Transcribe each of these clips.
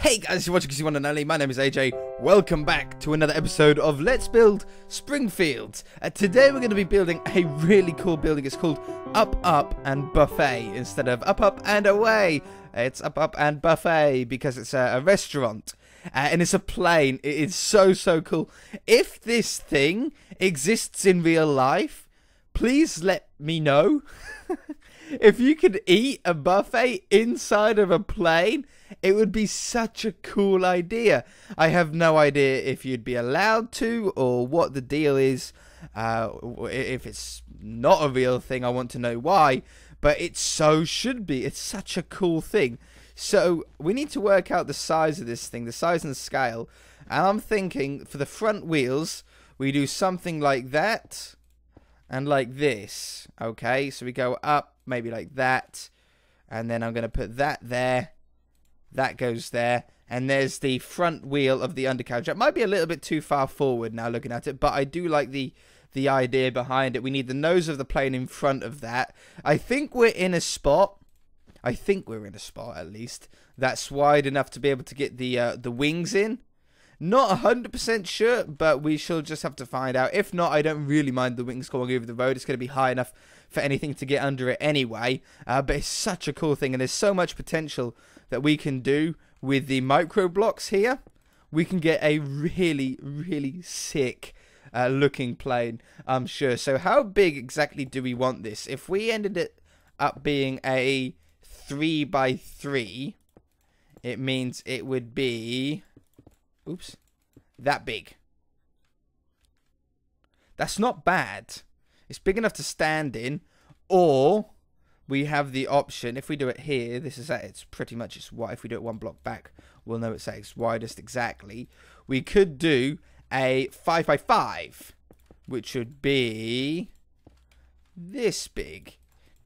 Hey guys, you're watching Z One N Only. My name is AJ. Welcome back to another episode of Let's Build Springfield. Uh, today we're going to be building a really cool building. It's called Up Up and Buffet instead of Up Up and Away. It's Up Up and Buffet because it's a, a restaurant. Uh, and it's a plane. It is so, so cool. If this thing exists in real life, please let me know. if you could eat a buffet inside of a plane, it would be such a cool idea. I have no idea if you'd be allowed to or what the deal is. Uh, if it's not a real thing, I want to know why. But it so should be. It's such a cool thing. So we need to work out the size of this thing, the size and scale. And I'm thinking for the front wheels, we do something like that and like this. Okay, so we go up maybe like that. And then I'm going to put that there that goes there. And there's the front wheel of the undercarriage. That might be a little bit too far forward now looking at it, but I do like the the idea behind it. We need the nose of the plane in front of that. I think we're in a spot. I think we're in a spot at least that's wide enough to be able to get the uh, the wings in. Not 100% sure, but we shall just have to find out. If not, I don't really mind the wings going over the road. It's going to be high enough for anything to get under it anyway. Uh, but it's such a cool thing, and there's so much potential that we can do with the micro blocks here. We can get a really, really sick uh, looking plane, I'm sure. So how big exactly do we want this? If we ended it up being a 3 by 3 it means it would be Oops. That big. That's not bad. It's big enough to stand in. Or we have the option, if we do it here, this is at its pretty much its wide. If we do it one block back, we'll know it's at its widest exactly. We could do a 5 by 5 which would be this big.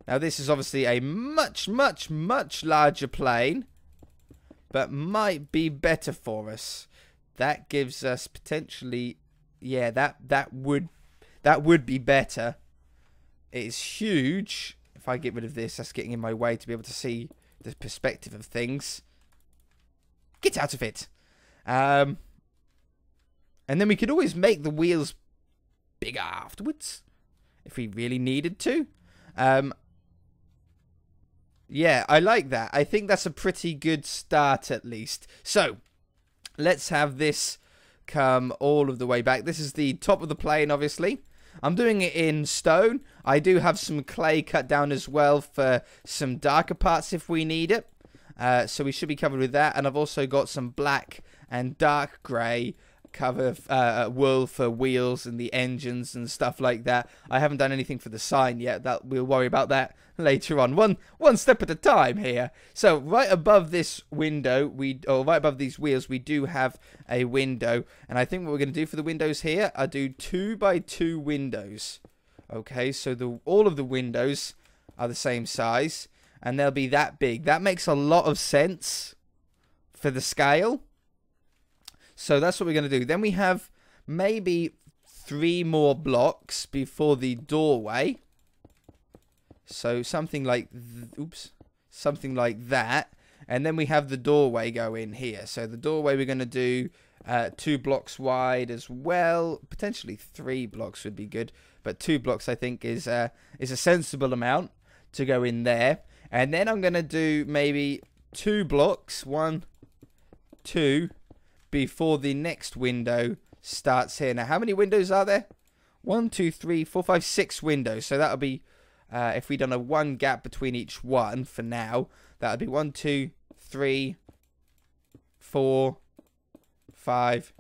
Now this is obviously a much, much, much larger plane, but might be better for us that gives us potentially yeah that that would that would be better. It's huge. If I get rid of this that's getting in my way to be able to see the perspective of things. Get out of it. Um and then we could always make the wheels bigger afterwards if we really needed to. Um yeah I like that. I think that's a pretty good start at least. So Let's have this come all of the way back. This is the top of the plane, obviously. I'm doing it in stone. I do have some clay cut down as well for some darker parts if we need it. Uh, so we should be covered with that. And I've also got some black and dark grey cover uh, wool for wheels and the engines and stuff like that. I haven't done anything for the sign yet. That we'll worry about that later on. One one step at a time here. So right above this window, we or right above these wheels, we do have a window, and I think what we're going to do for the windows here, I do two by two windows. Okay, so the all of the windows are the same size, and they'll be that big. That makes a lot of sense for the scale. So that's what we're going to do. Then we have maybe three more blocks before the doorway. So something like, oops, something like that. And then we have the doorway go in here. So the doorway we're going to do uh, two blocks wide as well. Potentially three blocks would be good. But two blocks I think is, uh, is a sensible amount to go in there. And then I'm going to do maybe two blocks. One, two, before the next window starts here. Now, how many windows are there? One, two, three, four, five, six windows. So that'll be, uh, if we done a one gap between each one for now, that would be one, two, three, four, five,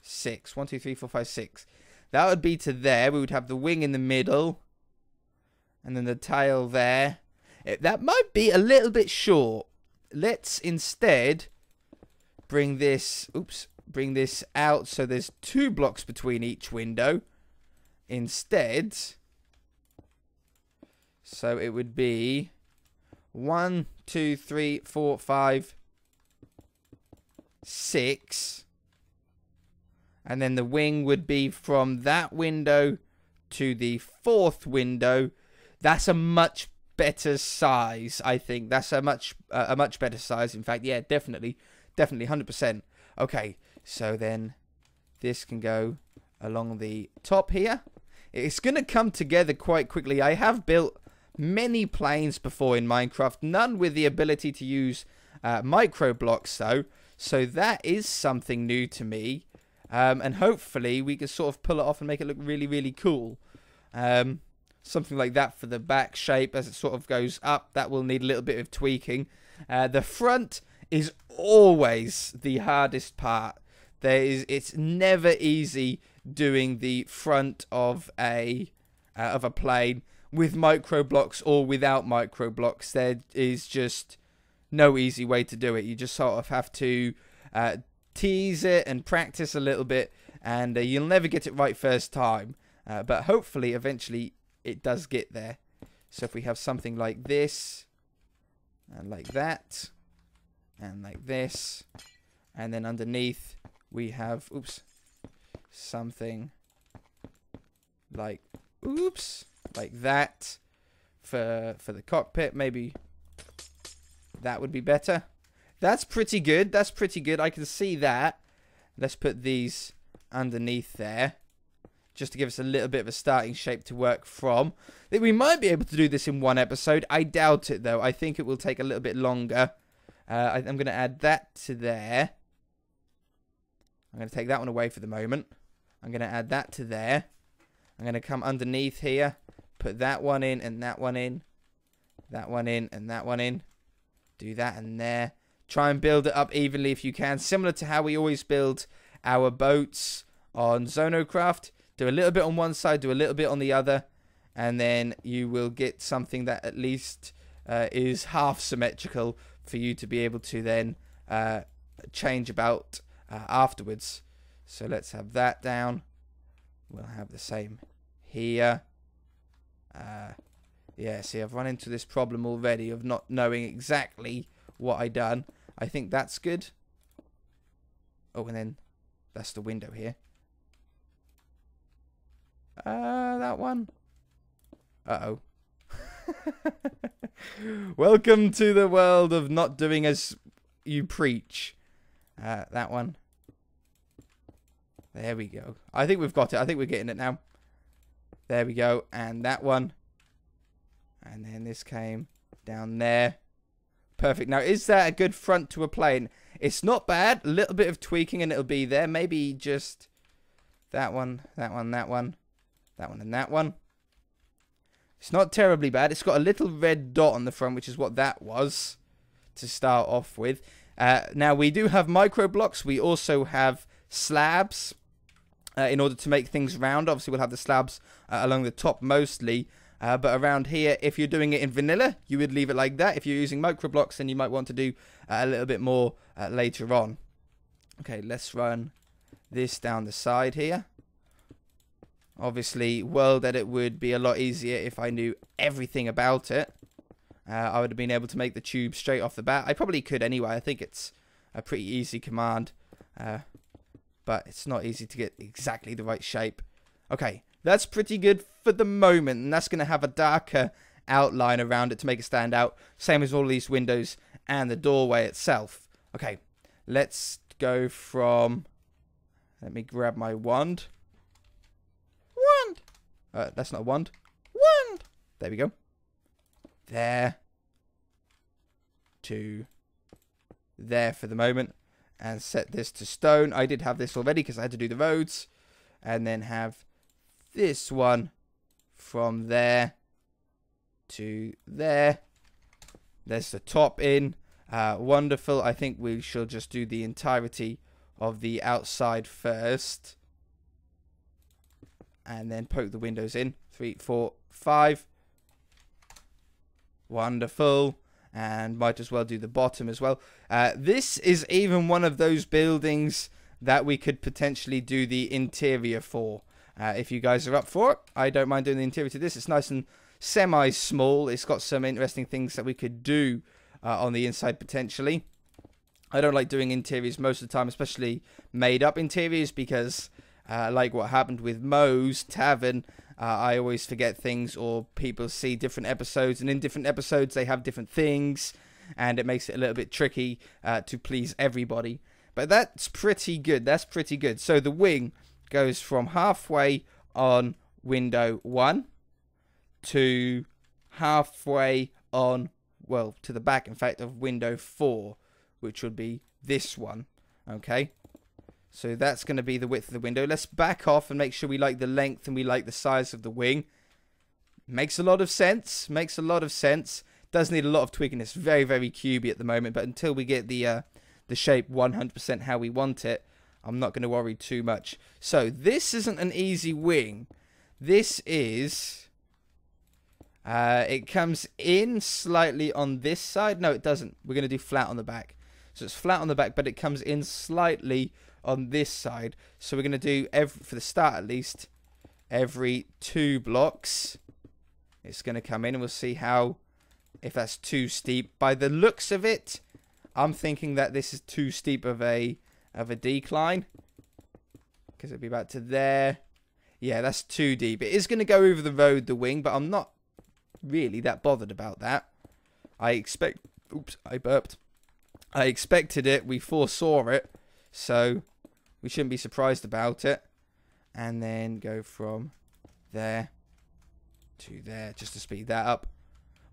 six. One, two, three, four, five, six. That would be to there. We would have the wing in the middle. And then the tail there. It, that might be a little bit short. Let's instead bring this, oops, bring this out so there's two blocks between each window instead. So it would be one, two, three, four, five, six. And then the wing would be from that window to the fourth window. That's a much better size, I think. That's a much uh, a much better size. In fact, yeah, definitely definitely 100%. Okay, so then this can go along the top here. It's going to come together quite quickly. I have built many planes before in Minecraft, none with the ability to use uh, micro blocks though. So that is something new to me. Um, and hopefully we can sort of pull it off and make it look really, really cool. Um, something like that for the back shape as it sort of goes up. That will need a little bit of tweaking. Uh, the front is always the hardest part. There is, it's never easy doing the front of a uh, of a plane with micro blocks or without micro blocks. There is just no easy way to do it. You just sort of have to uh, tease it and practice a little bit, and uh, you'll never get it right first time. Uh, but hopefully, eventually, it does get there. So if we have something like this, and like that, and like this, and then underneath we have, oops, something like, oops, like that for for the cockpit. Maybe that would be better. That's pretty good. That's pretty good. I can see that. Let's put these underneath there. Just to give us a little bit of a starting shape to work from. We might be able to do this in one episode. I doubt it, though. I think it will take a little bit longer. Uh, I, I'm going to add that to there. I'm going to take that one away for the moment. I'm going to add that to there. I'm going to come underneath here. Put that one in and that one in. That one in and that one in. Do that and there. Try and build it up evenly if you can. Similar to how we always build our boats on Zonocraft. Do a little bit on one side, do a little bit on the other. And then you will get something that at least uh, is half symmetrical for you to be able to then uh, change about uh, afterwards. So let's have that down. We'll have the same here. Uh, yeah, see, I've run into this problem already of not knowing exactly what I done. I think that's good. Oh, and then that's the window here. Uh, that one. Uh-oh. Welcome to the world of not doing as you preach. Uh, that one. There we go. I think we've got it. I think we're getting it now. There we go. And that one. And then this came down there. Perfect. Now, is that a good front to a plane? It's not bad. A little bit of tweaking and it'll be there. Maybe just that one, that one, that one, that one, and that one. It's not terribly bad. It's got a little red dot on the front, which is what that was to start off with. Uh, now, we do have micro blocks. We also have slabs uh, in order to make things round. Obviously, we'll have the slabs uh, along the top mostly. Uh, but around here, if you're doing it in vanilla, you would leave it like that. If you're using micro blocks, then you might want to do uh, a little bit more uh, later on. Okay, let's run this down the side here. Obviously, World Edit would be a lot easier if I knew everything about it. Uh, I would have been able to make the tube straight off the bat. I probably could anyway. I think it's a pretty easy command. But it's not easy to get exactly the right shape. Okay, that's pretty good for the moment, and that's going to have a darker outline around it to make it stand out, same as all these windows and the doorway itself. Okay, let's go from... Let me grab my wand. Wand! Uh, that's not a wand. Wand! There we go. There. To there for the moment. And set this to stone. I did have this already because I had to do the roads. And then have this one from there to there. There's the top in. Uh, wonderful. I think we shall just do the entirety of the outside first. And then poke the windows in. Three, four, five. Wonderful. And might as well do the bottom as well. Uh, this is even one of those buildings that we could potentially do the interior for. Uh, if you guys are up for it, I don't mind doing the interior to this. It's nice and semi-small. It's got some interesting things that we could do uh, on the inside potentially. I don't like doing interiors most of the time, especially made-up interiors, because uh, like what happened with Moe's Tavern, uh, I always forget things or people see different episodes, and in different episodes they have different things. and it makes it a little bit tricky uh, to please everybody. But that's pretty good. That's pretty good. So the wing goes from halfway on window 1 to halfway on, well, to the back, in fact, of window 4, which would be this one. Okay? So that's going to be the width of the window. Let's back off and make sure we like the length and we like the size of the wing. Makes a lot of sense. Makes a lot of sense. Does need a lot of tweaking. It's very, very cubey at the moment. But until we get the uh, the shape 100% how we want it, I'm not going to worry too much. So this isn't an easy wing. This is... Uh, it comes in slightly on this side. No, it doesn't. We're going to do flat on the back. So it's flat on the back, but it comes in slightly on this side. So we're going to do, every, for the start at least, every two blocks. It's going to come in and we'll see how, if that's too steep. By the looks of it, I'm thinking that this is too steep of a of a decline. Because it'll be about to there. Yeah, that's too deep. It is going to go over the road, the wing, but I'm not really that bothered about that. I expect... Oops, I burped. I expected it. We foresaw it. So, we shouldn't be surprised about it. And then go from there to there, just to speed that up.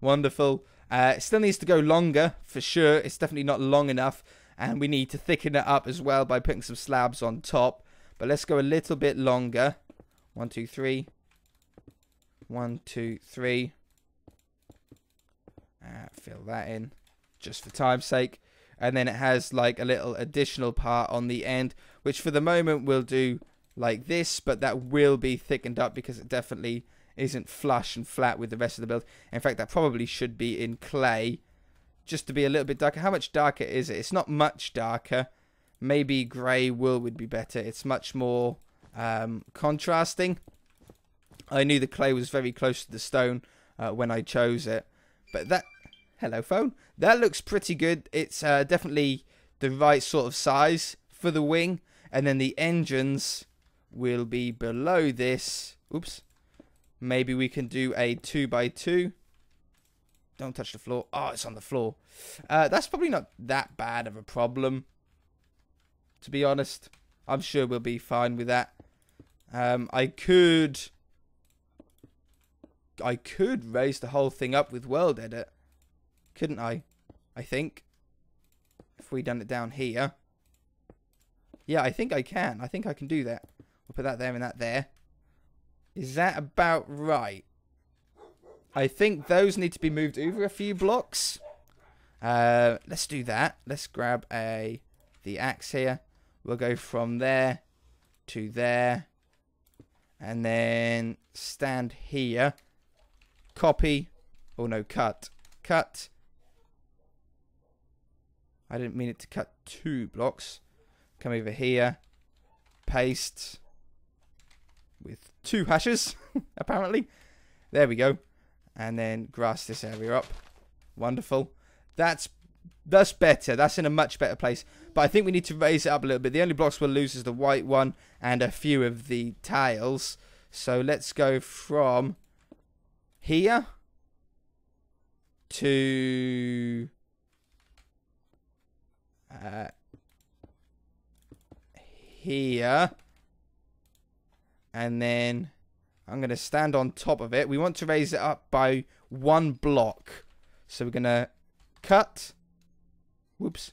Wonderful. Uh, it still needs to go longer, for sure. It's definitely not long enough. And we need to thicken it up as well by putting some slabs on top. But let's go a little bit longer. One, two, three. One, two, three. Uh, fill that in just for time's sake. And then it has like a little additional part on the end, which for the moment we'll do like this, but that will be thickened up because it definitely isn't flush and flat with the rest of the build. In fact, that probably should be in clay just to be a little bit darker. How much darker is it? It's not much darker. Maybe grey wool would be better. It's much more um, contrasting. I knew the clay was very close to the stone uh, when I chose it. But that... Hello, phone. That looks pretty good. It's uh, definitely the right sort of size for the wing. And then the engines will be below this. Oops. Maybe we can do a 2 by 2 Don't touch the floor. Oh, it's on the floor. Uh, that's probably not that bad of a problem. To be honest. I'm sure we'll be fine with that. Um, I could... I could raise the whole thing up with World Edit. Couldn't I? I think. If we done it down here. Yeah, I think I can. I think I can do that. We'll put that there and that there. Is that about right? I think those need to be moved over a few blocks. Uh, let's do that. Let's grab a the axe here. We'll go from there to there. And then stand here. Copy. Oh no, cut. Cut. I didn't mean it to cut two blocks. Come over here. Paste with two hashes, apparently. There we go. And then grass this area up. Wonderful. That's that's better. That's in a much better place. But I think we need to raise it up a little bit. The only blocks we'll lose is the white one and a few of the tiles. So let's go from here to uh, here and then I'm going to stand on top of it. We want to raise it up by one block. So we're going to cut. Whoops.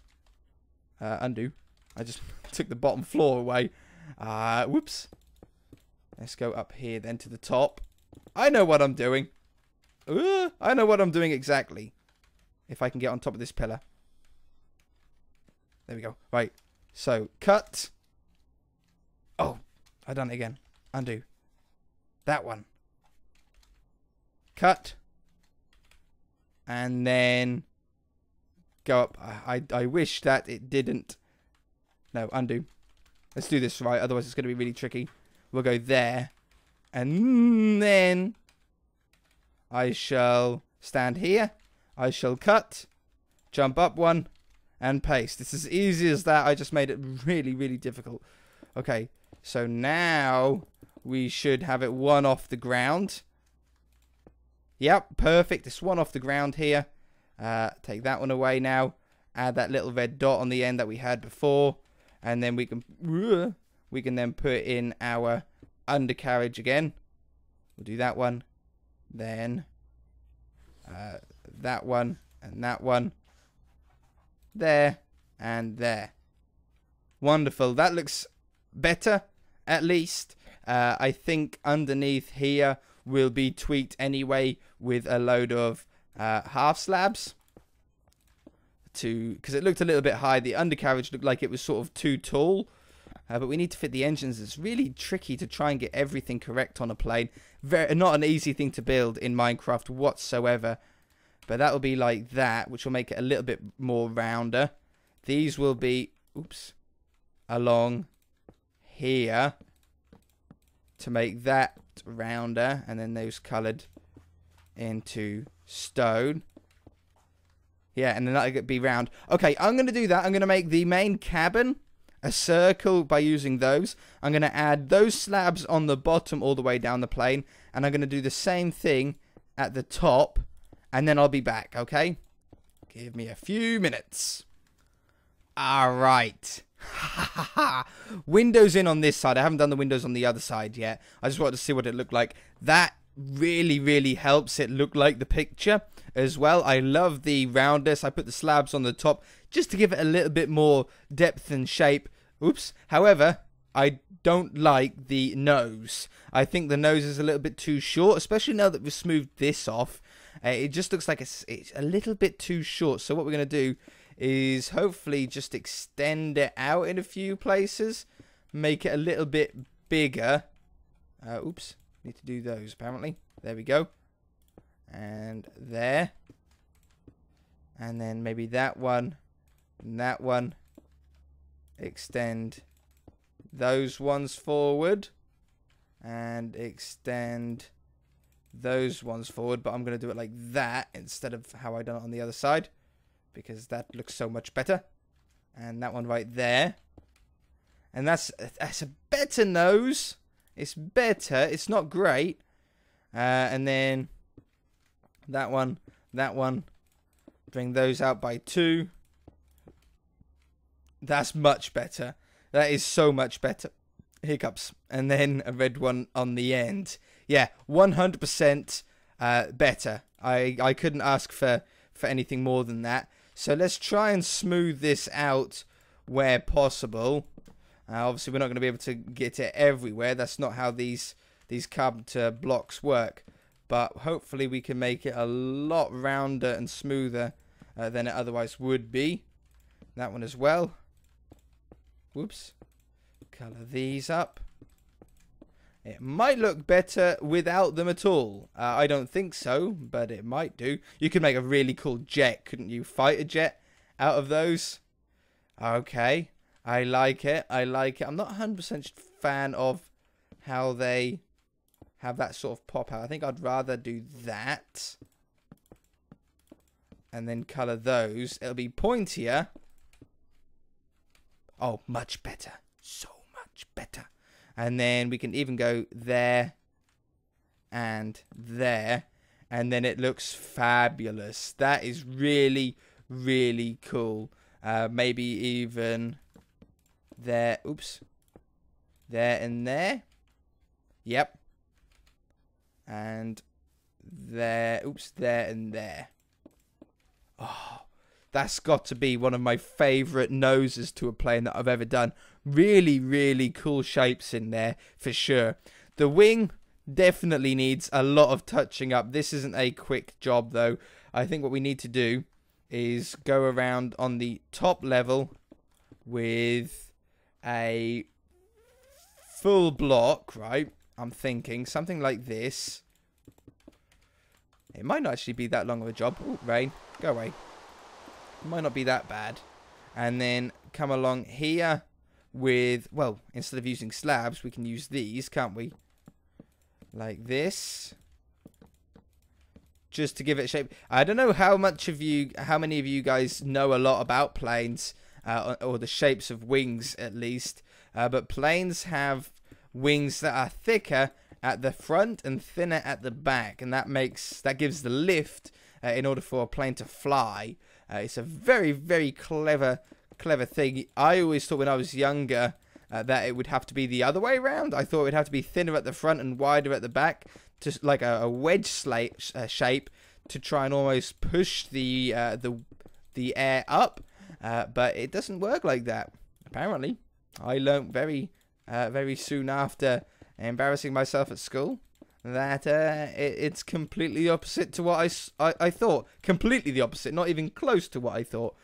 Uh, undo. I just took the bottom floor away. Uh, whoops. Let's go up here then to the top. I know what I'm doing. Uh, I know what I'm doing exactly. If I can get on top of this pillar. There we go. Right. So, cut. Oh, I done it again. Undo. That one. Cut. And then go up. I, I, I wish that it didn't. No, undo. Let's do this right, otherwise it's going to be really tricky. We'll go there. And then I shall stand here. I shall cut. Jump up one. And paste. It's as easy as that. I just made it really, really difficult. Okay. So now we should have it one off the ground. Yep, perfect. It's one off the ground here. Uh, take that one away now. Add that little red dot on the end that we had before. And then we can we can then put in our undercarriage again. We'll do that one. Then uh, that one and that one. There and there. Wonderful. That looks better, at least. Uh, I think underneath here will be tweaked anyway with a load of uh, half slabs to because it looked a little bit high. The undercarriage looked like it was sort of too tall, uh, but we need to fit the engines. It's really tricky to try and get everything correct on a plane. Very not an easy thing to build in Minecraft whatsoever. But that will be like that, which will make it a little bit more rounder. These will be, oops, along here to make that rounder, and then those coloured into stone. Yeah, and then that'll be round. Okay, I'm going to do that. I'm going to make the main cabin a circle by using those. I'm going to add those slabs on the bottom all the way down the plane. And I'm going to do the same thing at the top. And then I'll be back, okay? Give me a few minutes. Alright. windows in on this side. I haven't done the windows on the other side yet. I just wanted to see what it looked like. That really, really helps it look like the picture as well. I love the roundness. I put the slabs on the top just to give it a little bit more depth and shape. Oops. However, I don't like the nose. I think the nose is a little bit too short, especially now that we've smoothed this off. Uh, it just looks like it's, it's a little bit too short. So what we're going to do is hopefully just extend it out in a few places. Make it a little bit bigger. Uh, oops. Need to do those, apparently. There we go. And there. And then maybe that one. And that one. Extend those ones forward. And extend those ones forward. But I'm going to do it like that instead of how I done it on the other side. Because that looks so much better. And that one right there. And that's, that's a better nose. It's better. It's not great. Uh, and then that one, that one. Bring those out by two. That's much better. That is so much better. Hiccups. And then a red one on the end. Yeah, 100% uh, better. I, I couldn't ask for, for anything more than that. So let's try and smooth this out where possible. Uh, obviously, we're not going to be able to get it everywhere. That's not how these these carpenter blocks work. But hopefully, we can make it a lot rounder and smoother uh, than it otherwise would be. That one as well. Whoops. Color these up. It might look better without them at all. Uh, I don't think so, but it might do. You could make a really cool jet, couldn't you? Fighter jet out of those. Okay. I like it. I like it. I'm not 100% fan of how they have that sort of pop out. I think I'd rather do that. And then colour those. It'll be pointier. Oh, much better. So much better. And then we can even go there and there. And then it looks fabulous. That is really, really cool. Uh, maybe even there. Oops. There and there. Yep. And there. Oops. There and there. Oh, that's got to be one of my favourite noses to a plane that I've ever done. Really, really cool shapes in there for sure. The wing definitely needs a lot of touching up. This isn't a quick job though. I think what we need to do is go around on the top level with a full block, right? I'm thinking something like this. It might not actually be that long of a job. Ooh, rain, go away. It might not be that bad. And then come along here with, well, instead of using slabs, we can use these, can't we? Like this. Just to give it shape. I don't know how much of you, how many of you guys know a lot about planes uh, or the shapes of wings at least. Uh, but planes have wings that are thicker at the front and thinner at the back, and that makes that gives the lift uh, in order for a plane to fly. Uh, it's a very, very clever, clever thing. I always thought when I was younger uh, that it would have to be the other way around. I thought it would have to be thinner at the front and wider at the back, just like a, a wedge slate, uh, shape to try and almost push the uh, the the air up. Uh, but it doesn't work like that. Apparently, I learned very uh, very soon after embarrassing myself at school that uh, it, it's completely opposite to what I, I, I thought. Completely the opposite, not even close to what I thought.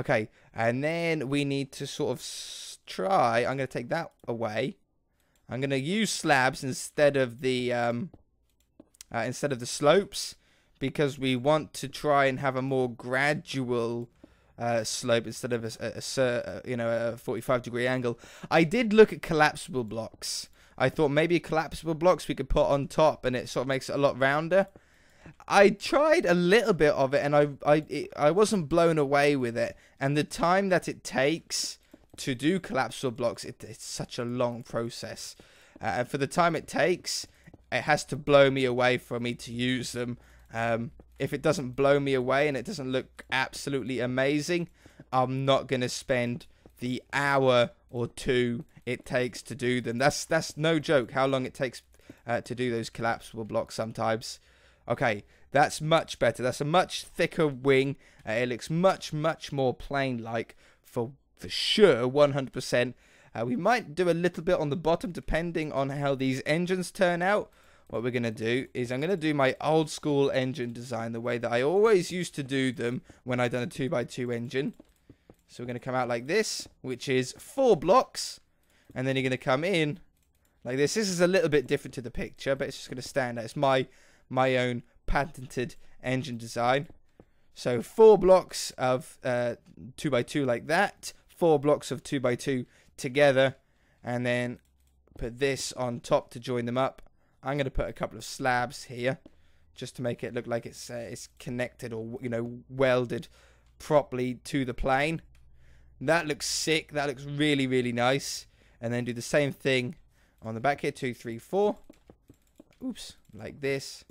Okay, and then we need to sort of try. I'm going to take that away. I'm going to use slabs instead of the um, uh, instead of the slopes because we want to try and have a more gradual uh, slope instead of a, a, a, you know a 45 degree angle. I did look at collapsible blocks. I thought maybe collapsible blocks we could put on top and it sort of makes it a lot rounder. I tried a little bit of it and I I it, I wasn't blown away with it. And the time that it takes to do collapsible blocks, it, it's such a long process. Uh, and for the time it takes, it has to blow me away for me to use them. Um, if it doesn't blow me away and it doesn't look absolutely amazing, I'm not going to spend the hour or two it takes to do them. That's that's no joke how long it takes uh, to do those collapsible blocks sometimes. Okay, that's much better. That's a much thicker wing. Uh, it looks much, much more plane-like for, for sure, 100%. Uh, we might do a little bit on the bottom depending on how these engines turn out what we're going to do is I'm going to do my old school engine design the way that I always used to do them when I done a 2x2 engine. So we're going to come out like this, which is four blocks. And then you're going to come in like this. This is a little bit different to the picture, but it's just going to stand out. It's my, my own patented engine design. So four blocks of uh, 2x2 like that. Four blocks of 2x2 together. And then put this on top to join them up I'm going to put a couple of slabs here just to make it look like it's uh, it's connected or you know welded properly to the plane. That looks sick. That looks really really nice. And then do the same thing on the back here. Two, three, four. Oops, like this.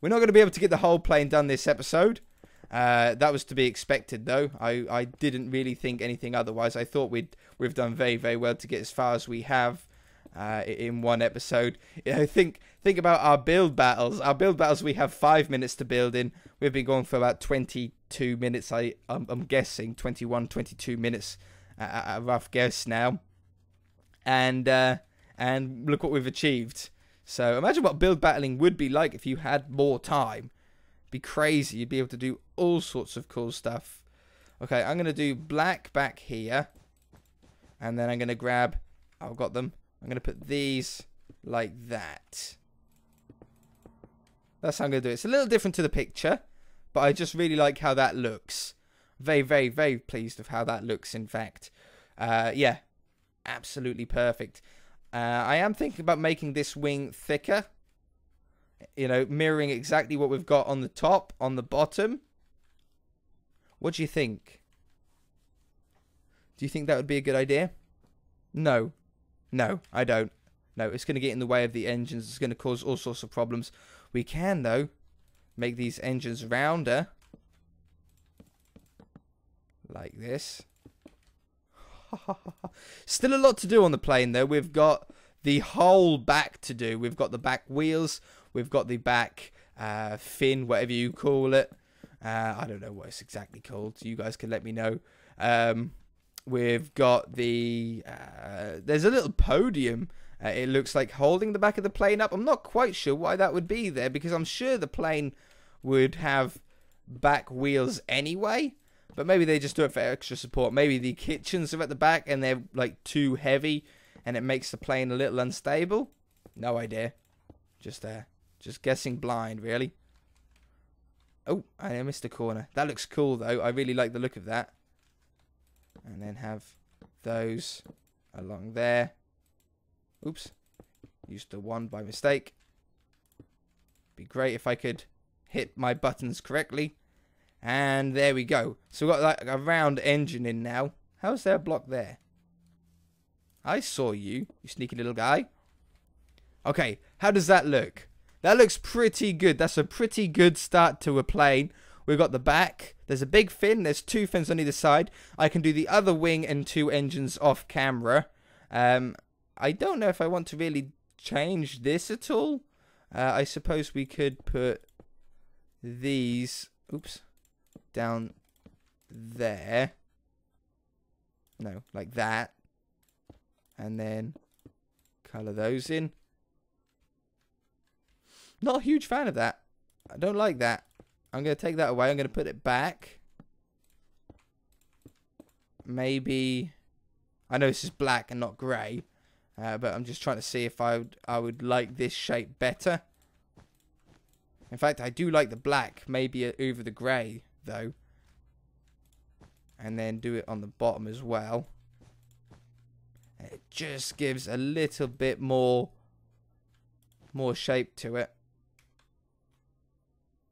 We're not going to be able to get the whole plane done this episode. Uh, that was to be expected, though. I, I didn't really think anything otherwise. I thought we'd we've done very very well to get as far as we have uh, in one episode. Know, think think about our build battles. Our build battles we have five minutes to build in. We've been going for about 22 minutes. I I'm, I'm guessing 21, 22 minutes. Uh, a rough guess now. And uh, and look what we've achieved. So imagine what build battling would be like if you had more time. It'd be crazy. You'd be able to do all sorts of cool stuff. Okay, I'm gonna do black back here, and then I'm gonna grab. I've got them. I'm going to put these like that. That's how I'm going to do it. It's a little different to the picture, but I just really like how that looks. Very, very, very pleased with how that looks, in fact. Uh, yeah, absolutely perfect. Uh, I am thinking about making this wing thicker. You know, mirroring exactly what we've got on the top, on the bottom. What do you think? Do you think that would be a good idea? No. No, I don't. No, it's going to get in the way of the engines. It's going to cause all sorts of problems. We can, though, make these engines rounder. Like this. Still a lot to do on the plane, though. We've got the whole back to do. We've got the back wheels. We've got the back uh, fin, whatever you call it. Uh, I don't know what it's exactly called. You guys can let me know. Um, We've got the uh, there's a little podium. Uh, it looks like holding the back of the plane up. I'm not quite sure why that would be there because I'm sure the plane would have back wheels anyway. But maybe they just do it for extra support. Maybe the kitchens are at the back and they're like too heavy and it makes the plane a little unstable. No idea. Just uh, just guessing blind, really. Oh, I missed a corner. That looks cool though. I really like the look of that and then have those along there. Oops, used the one by mistake. Be great if I could hit my buttons correctly. And there we go. So we've got like a round engine in now. How's there a block there? I saw you, you sneaky little guy. Okay, how does that look? That looks pretty good. That's a pretty good start to a plane. We've got the back. There's a big fin. There's two fins on either side. I can do the other wing and two engines off camera. Um, I don't know if I want to really change this at all. Uh, I suppose we could put these, oops, down there. No, like that. And then color those in. Not a huge fan of that. I don't like that. I'm going to take that away. I'm going to put it back. Maybe... I know this is black and not grey. Uh, but I'm just trying to see if I would, I would like this shape better. In fact, I do like the black. Maybe over the grey, though. And then do it on the bottom as well. It just gives a little bit more more shape to it.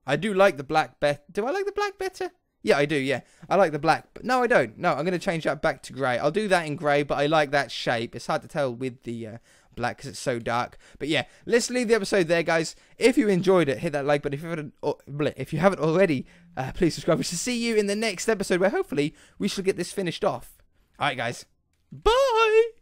I do like the black better. Do I like the black better? Yeah, I do, yeah. I like the black. But no, I don't. No, I'm going to change that back to grey. I'll do that in grey, but I like that shape. It's hard to tell with the uh, black because it's so dark. But yeah, let's leave the episode there, guys. If you enjoyed it, hit that like button. If you haven't, if you haven't already, uh, please subscribe. We shall see you in the next episode where hopefully we shall get this finished off. All right, guys. Bye!